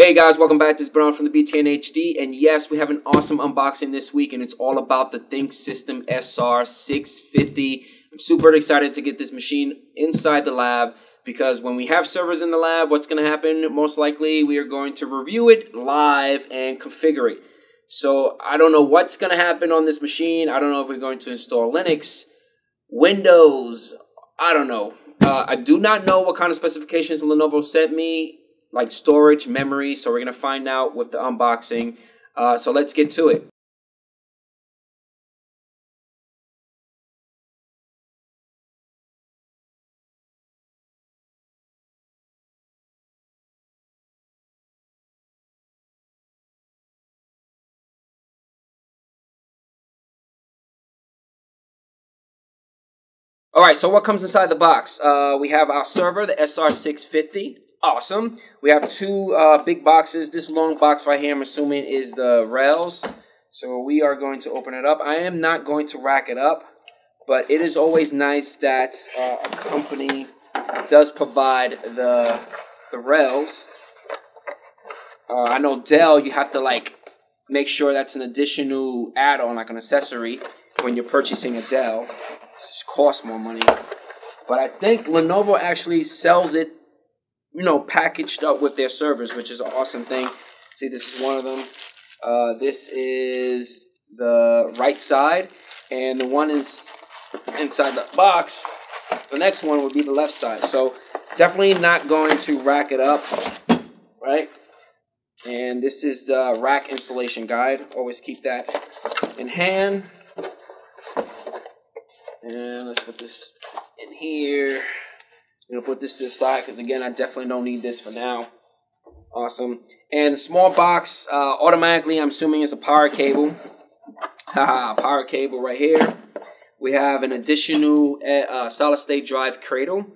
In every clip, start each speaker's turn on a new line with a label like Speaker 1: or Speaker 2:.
Speaker 1: Hey guys, welcome back. This is Brown from the BTNHD, and yes, we have an awesome unboxing this week, and it's all about the ThinkSystem SR650. I'm super excited to get this machine inside the lab because when we have servers in the lab, what's going to happen? Most likely, we are going to review it live and configure it. So I don't know what's going to happen on this machine. I don't know if we're going to install Linux, Windows. I don't know. Uh, I do not know what kind of specifications Lenovo sent me like storage, memory. So we're going to find out with the unboxing. Uh, so let's get to it. All right, so what comes inside the box? Uh, we have our server, the SR650 awesome. We have two uh, big boxes. This long box right here, I'm assuming, is the rails. So we are going to open it up. I am not going to rack it up, but it is always nice that uh, a company does provide the the rails. Uh, I know Dell, you have to like make sure that's an additional add-on, like an accessory, when you're purchasing a Dell. It just costs more money. But I think Lenovo actually sells it you know, packaged up with their servers, which is an awesome thing. See, this is one of them. Uh, this is the right side, and the one is inside the box. The next one would be the left side. So definitely not going to rack it up, right? And this is the rack installation guide. Always keep that in hand. And let's put this in here. I'm gonna put this to the side because again, I definitely don't need this for now. Awesome. And the small box, uh, automatically, I'm assuming it's a power cable. Haha, power cable right here. We have an additional uh, uh, solid state drive cradle.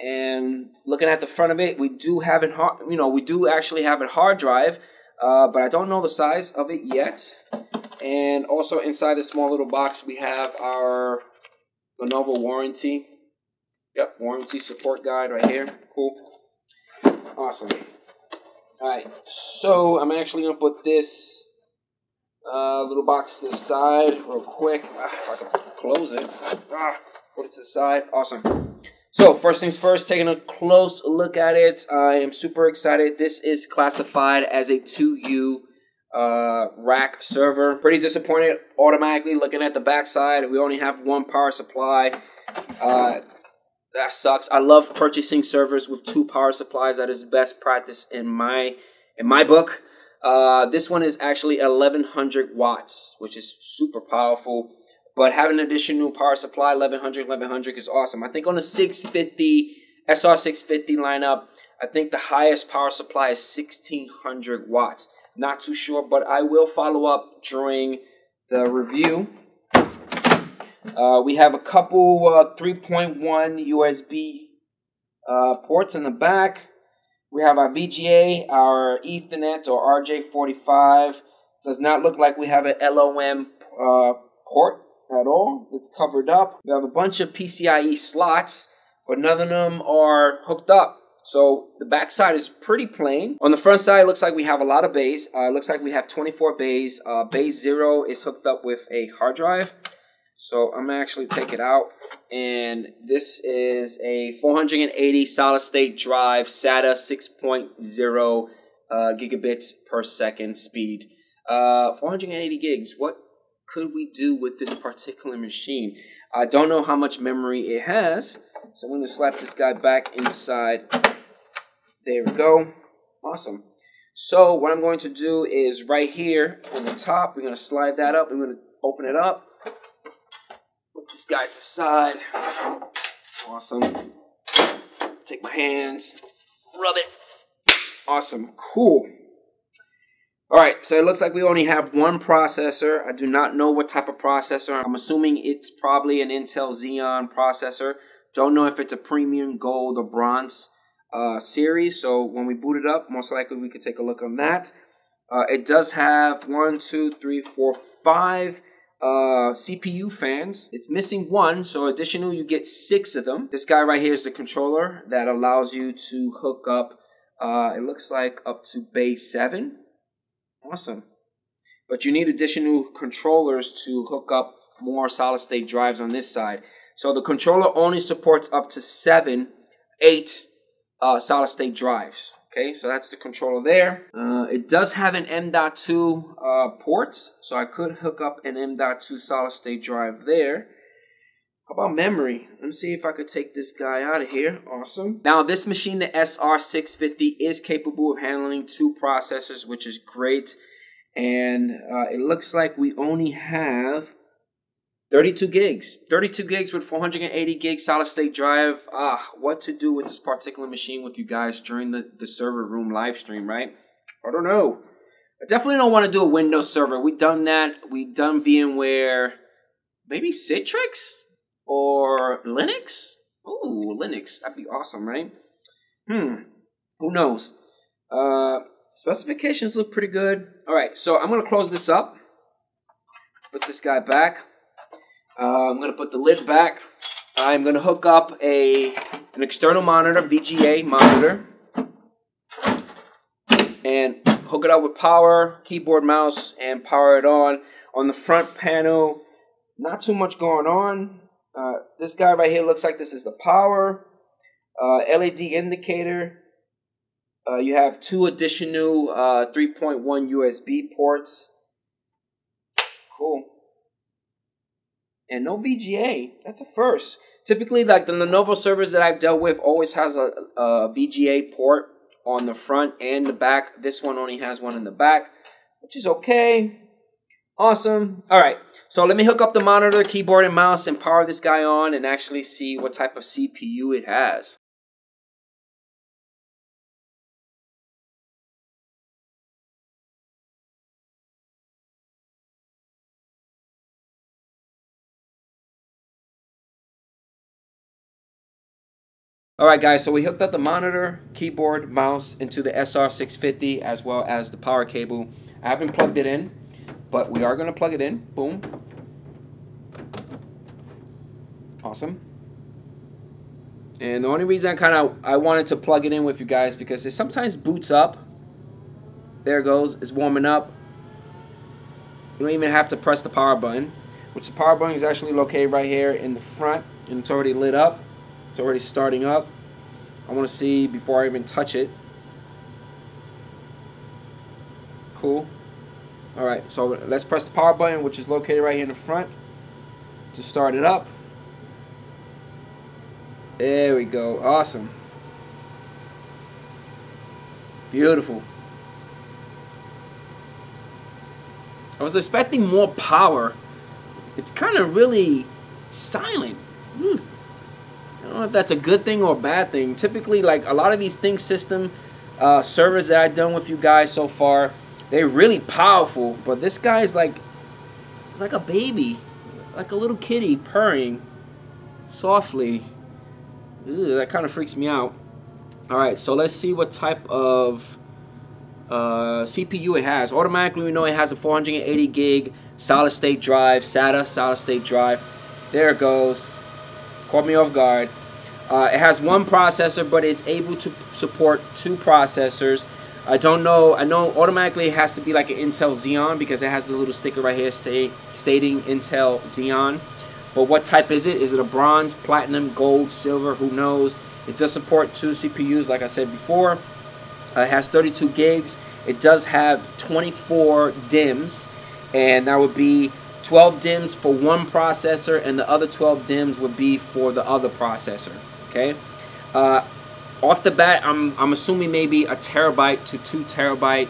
Speaker 1: And looking at the front of it, we do have it hard, you know, we do actually have a hard drive, uh, but I don't know the size of it yet. And also inside this small little box, we have our Lenovo warranty Yep, warranty support guide right here. Cool. Awesome. Alright, so I'm actually going to put this uh, little box to the side real quick. Ah, if I can close it. Ah, put it to the side. Awesome. So, first things first, taking a close look at it. I am super excited. This is classified as a 2U uh, rack server. Pretty disappointed automatically looking at the backside. We only have one power supply. Uh, that sucks. I love purchasing servers with two power supplies. That is best practice in my in my book. Uh, this one is actually 1100 watts, which is super powerful. But having an additional power supply, 1100, 1100 is awesome. I think on the 650 SR650 lineup, I think the highest power supply is 1600 watts. Not too sure, but I will follow up during the review uh, we have a couple uh, 3.1 USB uh, ports in the back. We have our VGA, our Ethernet or RJ45. Does not look like we have an LOM uh, port at all. It's covered up. We have a bunch of PCIe slots, but none of them are hooked up. So the back side is pretty plain. On the front side, it looks like we have a lot of bays. Uh, it looks like we have 24 bays. Uh, bay 0 is hooked up with a hard drive. So I'm gonna actually take it out. And this is a 480 solid state drive SATA 6.0 uh, gigabits per second speed. Uh, 480 gigs. What could we do with this particular machine? I don't know how much memory it has. So I'm gonna slap this guy back inside. There we go. Awesome. So what I'm going to do is right here on the top, we're gonna slide that up. We're gonna open it up this guy to the side. Awesome. Take my hands, rub it. Awesome, cool. All right, so it looks like we only have one processor. I do not know what type of processor. I'm assuming it's probably an Intel Xeon processor. Don't know if it's a premium gold or bronze uh, series. So when we boot it up, most likely we could take a look on that. Uh, it does have one, two, three, four, five uh, CPU fans. It's missing one, so additional you get six of them. This guy right here is the controller that allows you to hook up Uh, it looks like up to bay 7. Awesome. But you need additional controllers to hook up more solid state drives on this side. So the controller only supports up to 7, 8 uh, solid state drives. Okay, so that's the controller there. Uh, it does have an M.2 uh, ports, so I could hook up an M.2 solid state drive there. How about memory? Let me see if I could take this guy out of here. Awesome. Now, this machine, the SR650, is capable of handling two processors, which is great. And uh, it looks like we only have 32 gigs. 32 gigs with 480 gig solid state drive. Ah, what to do with this particular machine with you guys during the, the server room live stream, right? I don't know. I definitely don't want to do a Windows server. We've done that. We've done VMware. Maybe Citrix or Linux? Ooh, Linux. That'd be awesome, right? Hmm. Who knows? Uh, specifications look pretty good. All right, so I'm going to close this up. Put this guy back. Uh, I'm going to put the lid back. I'm going to hook up a an external monitor, VGA monitor, and hook it up with power, keyboard, mouse, and power it on. On the front panel, not too much going on. Uh, this guy right here looks like this is the power. Uh, LED indicator. Uh, you have two additional uh, 3.1 USB ports. Cool and no VGA. That's a first. Typically, like the Lenovo servers that I've dealt with always has a, a VGA port on the front and the back. This one only has one in the back, which is okay. Awesome. All right. So let me hook up the monitor, keyboard, and mouse and power this guy on and actually see what type of CPU it has. All right, guys, so we hooked up the monitor, keyboard, mouse into the SR650 as well as the power cable. I haven't plugged it in, but we are going to plug it in. Boom. Awesome. And the only reason I kind of I wanted to plug it in with you guys because it sometimes boots up. There it goes. It's warming up. You don't even have to press the power button, which the power button is actually located right here in the front, and it's already lit up. It's already starting up. I want to see before I even touch it. Cool. Alright, so let's press the power button, which is located right here in the front, to start it up. There we go. Awesome. Beautiful. I was expecting more power. It's kind of really silent. Don't know if that's a good thing or a bad thing. Typically, like a lot of these ThinkSystem uh, servers that I've done with you guys so far, they're really powerful. But this guy is like, it's like a baby, like a little kitty purring softly. Ew, that kind of freaks me out. All right, so let's see what type of uh, CPU it has. Automatically, we know it has a 480 gig solid state drive, SATA solid state drive. There it goes. Caught me off guard. Uh, it has one processor, but it's able to support two processors. I don't know. I know automatically it has to be like an Intel Xeon because it has the little sticker right here stating Intel Xeon. But what type is it? Is it a bronze, platinum, gold, silver? Who knows? It does support two CPUs, like I said before. Uh, it has 32 gigs. It does have 24 DIMMs, and that would be 12 DIMMs for one processor and the other 12 DIMMs would be for the other processor. Okay. Uh, off the bat, I'm, I'm assuming maybe a terabyte to two terabyte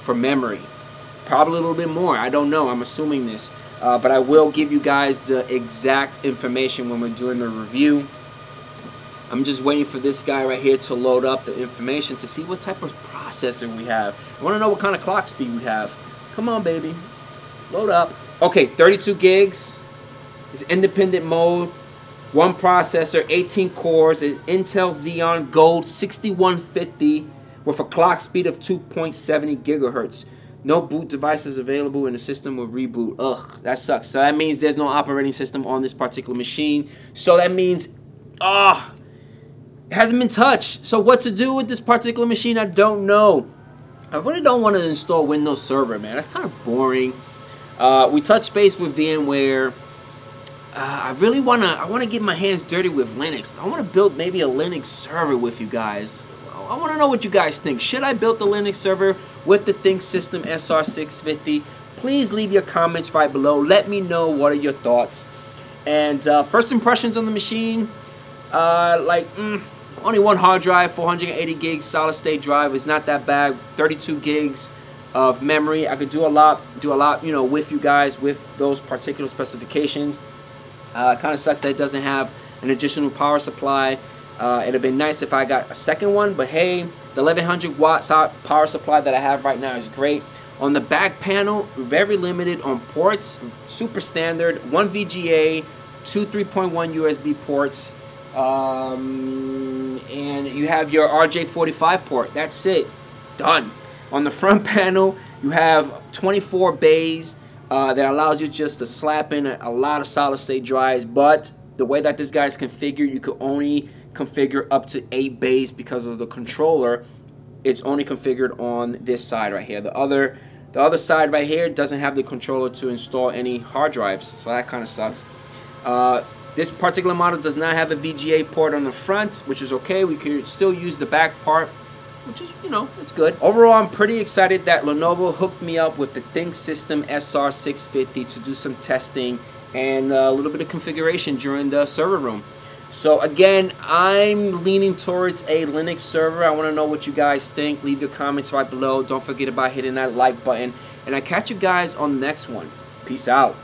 Speaker 1: for memory. Probably a little bit more. I don't know. I'm assuming this. Uh, but I will give you guys the exact information when we're doing the review. I'm just waiting for this guy right here to load up the information to see what type of processor we have. I want to know what kind of clock speed we have. Come on, baby. Load up. Okay, 32 gigs. It's independent mode. One processor, 18 cores. It's Intel Xeon Gold 6150 with a clock speed of 2.70 gigahertz. No boot devices available and the system will reboot. Ugh, that sucks. So that means there's no operating system on this particular machine. So that means, ah, It hasn't been touched. So what to do with this particular machine, I don't know. I really don't want to install Windows Server, man. That's kind of boring. Uh, we touched base with VMware. Uh, I really want to I want to get my hands dirty with Linux. I want to build maybe a Linux server with you guys. I want to know what you guys think. Should I build the Linux server with the ThinkSystem SR650? Please leave your comments right below. Let me know what are your thoughts. And uh, first impressions on the machine, uh, like mm, only one hard drive, 480 gigs solid state drive is not that bad. 32 gigs of memory. I could do a lot, do a lot, you know, with you guys with those particular specifications. Uh, kind of sucks that it doesn't have an additional power supply. Uh, it'd have been nice if I got a second one, but hey, the 1100 watt power supply that I have right now is great. On the back panel, very limited on ports, super standard, one VGA, two 3.1 USB ports, um, and you have your RJ45 port. That's it, done. On the front panel, you have 24 bays, uh, that allows you just to slap in a, a lot of solid state drives. But the way that this guy is configured, you could only configure up to eight bays because of the controller. It's only configured on this side right here. The other, the other side right here doesn't have the controller to install any hard drives, so that kind of sucks. Uh, this particular model does not have a VGA port on the front, which is okay. We could still use the back part which is, you know, it's good. Overall, I'm pretty excited that Lenovo hooked me up with the ThinkSystem SR650 to do some testing and uh, a little bit of configuration during the server room. So again, I'm leaning towards a Linux server. I want to know what you guys think. Leave your comments right below. Don't forget about hitting that like button. And I catch you guys on the next one. Peace out.